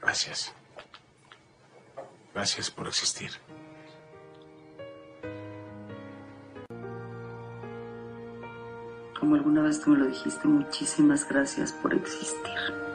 gracias. Gracias por existir. Como alguna vez tú me lo dijiste, muchísimas gracias por existir.